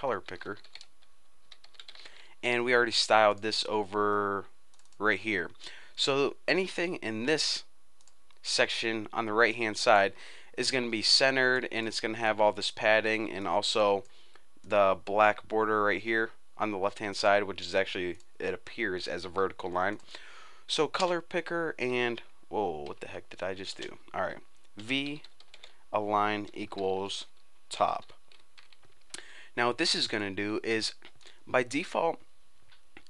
color picker. And we already styled this over right here. So anything in this section on the right hand side is going to be centered and it's going to have all this padding and also the black border right here on the left hand side which is actually it appears as a vertical line. So color picker and whoa what the heck did I just do? Alright V align equals top now what this is going to do is by default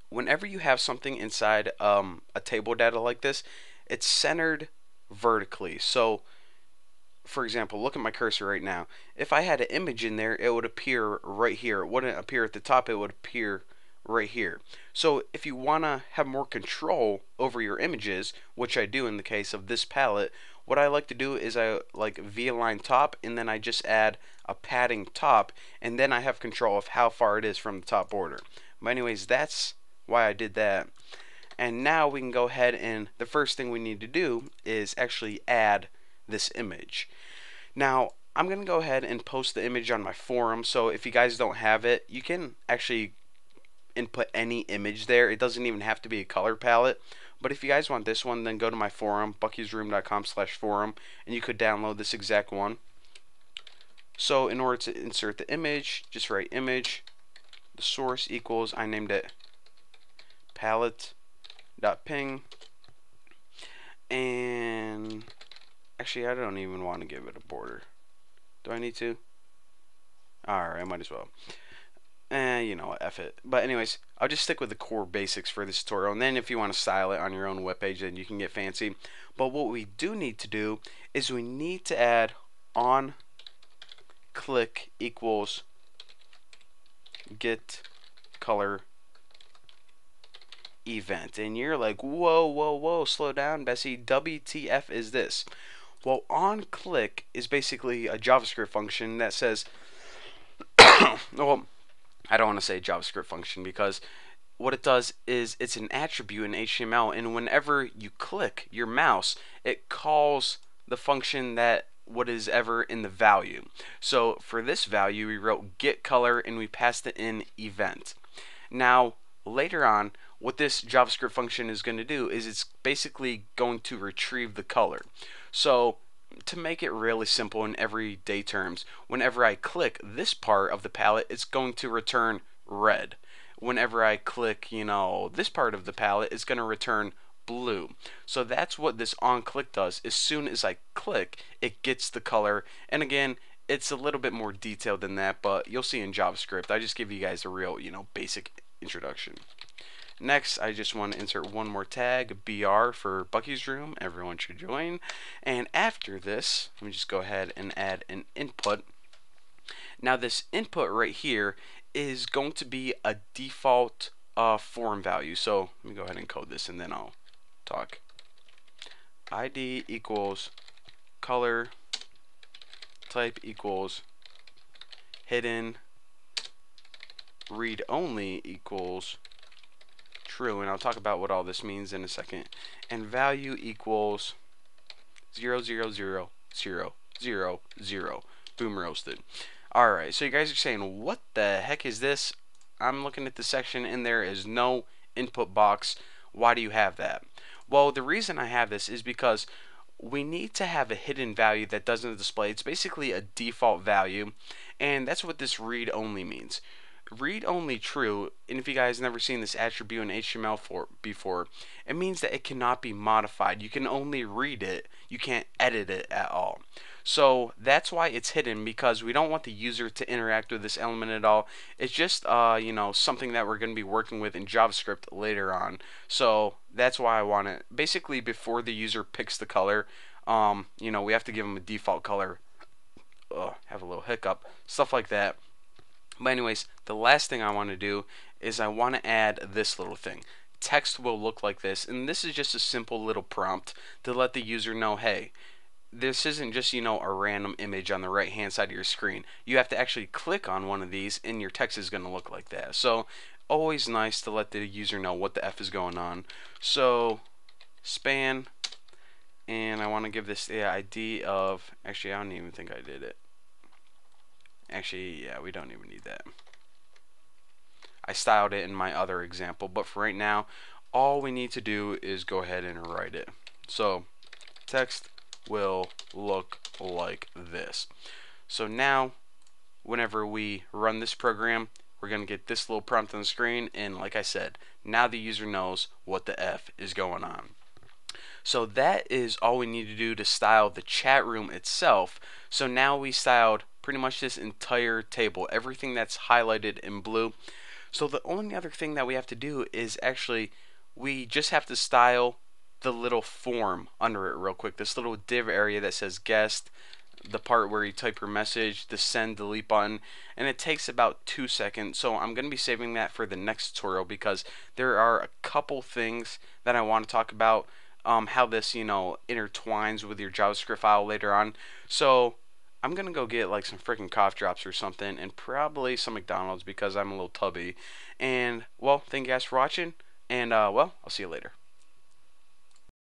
whenever you have something inside um, a table data like this it's centered vertically so for example, look at my cursor right now. If I had an image in there, it would appear right here. It wouldn't appear at the top, it would appear right here. So if you want to have more control over your images, which I do in the case of this palette, what I like to do is I like V-align top and then I just add a padding top and then I have control of how far it is from the top border. But anyways, that's why I did that. And now we can go ahead and the first thing we need to do is actually add this image. Now, I'm going to go ahead and post the image on my forum, so if you guys don't have it, you can actually input any image there. It doesn't even have to be a color palette. But if you guys want this one, then go to my forum, buckysroom.com slash forum, and you could download this exact one. So in order to insert the image, just write image, the source equals, I named it palette.png, and Actually, I don't even want to give it a border. Do I need to? Alright, I might as well. Eh, you know F it. But anyways, I'll just stick with the core basics for this tutorial. And then if you want to style it on your own webpage, then you can get fancy. But what we do need to do is we need to add on click equals get color event. And you're like, whoa, whoa, whoa, slow down, Bessie. WTF is this? Well, on click is basically a JavaScript function that says, well, I don't want to say JavaScript function because what it does is it's an attribute in HTML, and whenever you click your mouse, it calls the function that what is ever in the value. So for this value, we wrote get color and we passed it in event. Now, later on, what this JavaScript function is going to do is it's basically going to retrieve the color. So to make it really simple in everyday terms, whenever I click this part of the palette, it's going to return red. Whenever I click, you know, this part of the palette, it's going to return blue. So that's what this on click does. As soon as I click, it gets the color. And again, it's a little bit more detailed than that, but you'll see in JavaScript. I just give you guys a real, you know, basic introduction. Next, I just want to insert one more tag, BR for Bucky's Room. Everyone should join. And after this, let me just go ahead and add an input. Now this input right here is going to be a default uh, form value. So let me go ahead and code this and then I'll talk. ID equals color type equals hidden read only equals true, and I'll talk about what all this means in a second. And value equals 0, 0, 0, 0, 0, 0. Boom roasted. Alright, so you guys are saying, what the heck is this? I'm looking at the section and there is no input box. Why do you have that? Well, the reason I have this is because we need to have a hidden value that doesn't display. It's basically a default value, and that's what this read only means read only true, and if you guys never seen this attribute in HTML for, before, it means that it cannot be modified. You can only read it, you can't edit it at all. So that's why it's hidden because we don't want the user to interact with this element at all. It's just uh, you know something that we're going to be working with in JavaScript later on. So that's why I want it. Basically, before the user picks the color, um, you know we have to give them a default color. Ugh, have a little hiccup, stuff like that. But anyways, the last thing I want to do is I want to add this little thing. Text will look like this, and this is just a simple little prompt to let the user know, hey, this isn't just, you know, a random image on the right hand side of your screen. You have to actually click on one of these and your text is going to look like that. So always nice to let the user know what the F is going on. So span and I want to give this the ID of, actually I don't even think I did it. Actually, yeah, we don't even need that. I styled it in my other example. But for right now, all we need to do is go ahead and write it. So text will look like this. So now, whenever we run this program, we're going to get this little prompt on the screen. And like I said, now the user knows what the F is going on. So that is all we need to do to style the chat room itself. So now we styled pretty much this entire table, everything that's highlighted in blue. So the only other thing that we have to do is actually we just have to style the little form under it real quick. This little div area that says guest, the part where you type your message, the send delete button, and it takes about two seconds. So I'm going to be saving that for the next tutorial because there are a couple things that I want to talk about. Um, how this, you know, intertwines with your JavaScript file later on. So I'm gonna go get like some freaking cough drops or something, and probably some McDonald's because I'm a little tubby. And well, thank you guys for watching, and uh, well, I'll see you later.